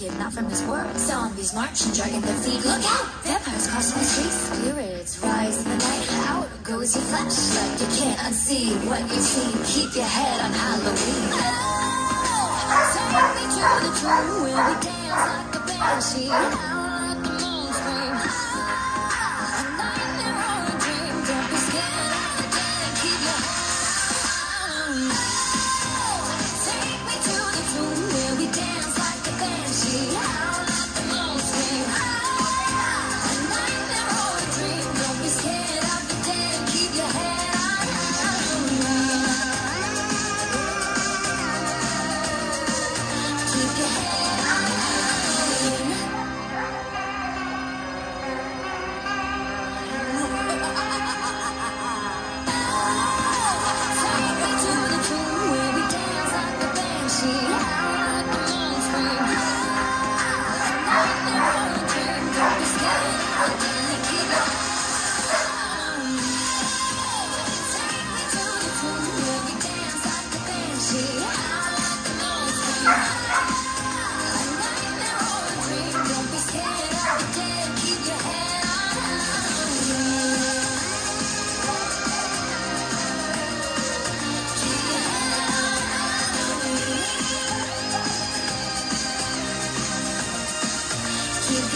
not from this world. Zombies marching, dragging their feet. Look out! Vampires crossing the streets. Spirits rise in the night. Out goes your flashlight. You can't unsee what you see. Keep your head on Halloween. Oh, so we drill the drum, we dance like a banshee.